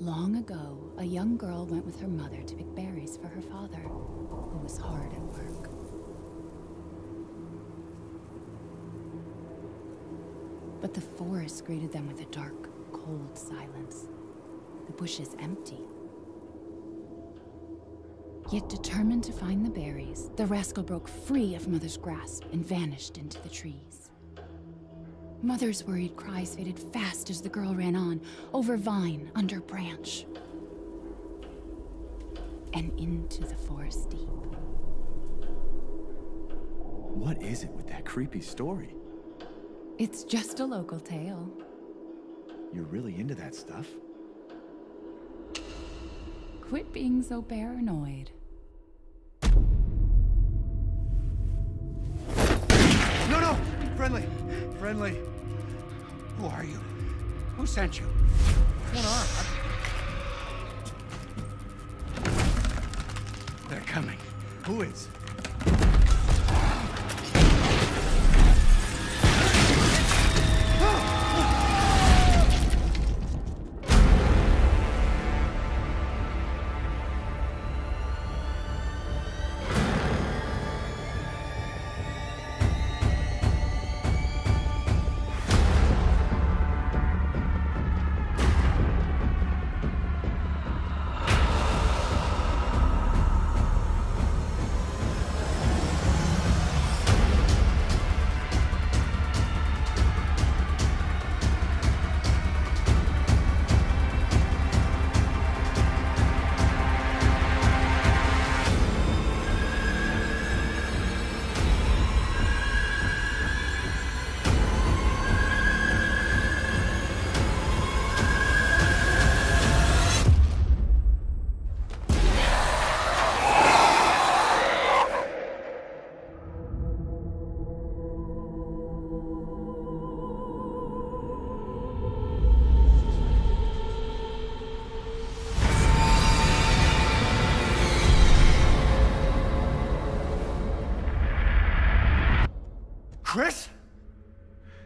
Long ago, a young girl went with her mother to pick berries for her father, who was hard at work. But the forest greeted them with a dark, cold silence. The bushes empty. Yet determined to find the berries, the rascal broke free of Mother's grasp and vanished into the trees. Mother's worried cries faded fast as the girl ran on, over vine, under branch, and into the forest deep. What is it with that creepy story? It's just a local tale. You're really into that stuff? Quit being so paranoid. Friendly! Friendly! Who are you? Who sent you? What are? They're coming. Who is? Chris?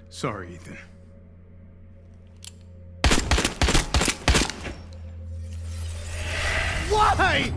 Sorry, Ethan. Why?